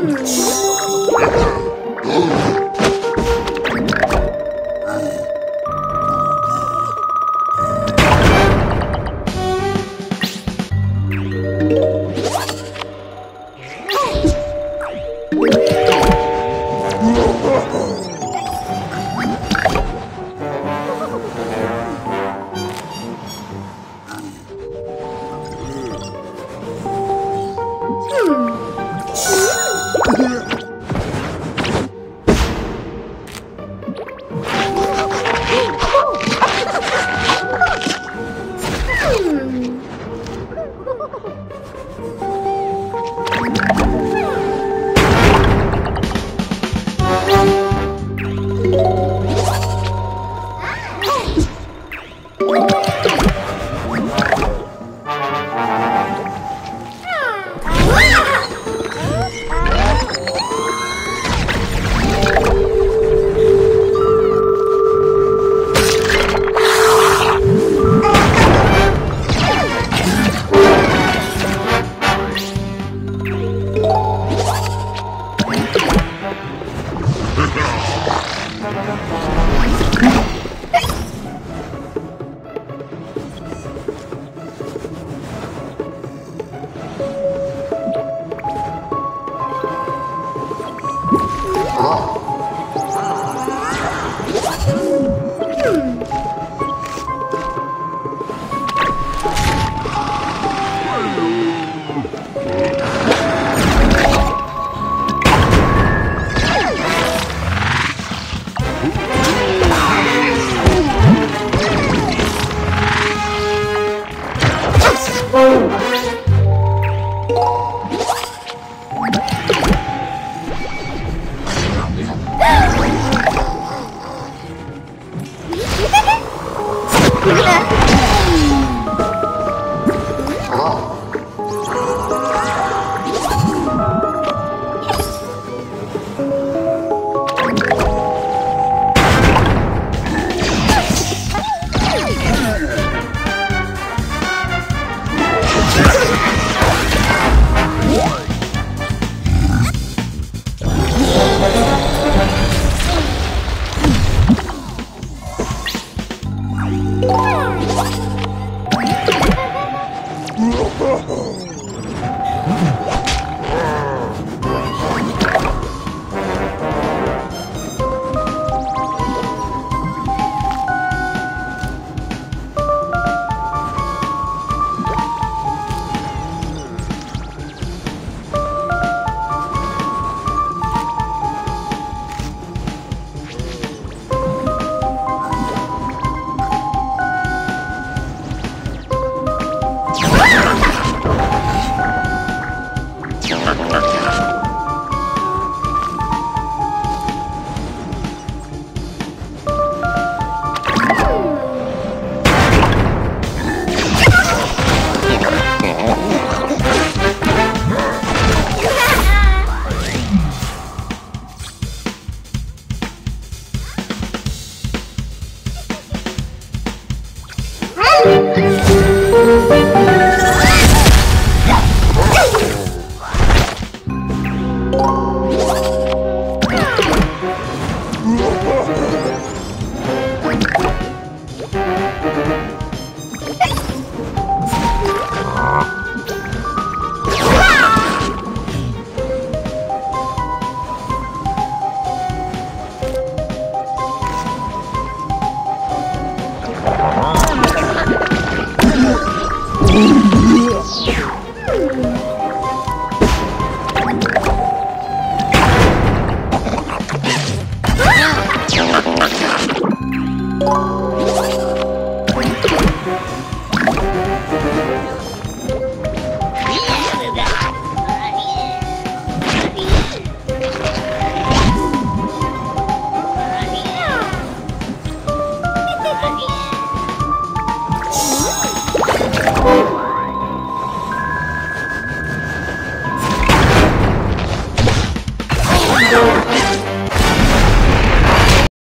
Hum. 不知 Hello?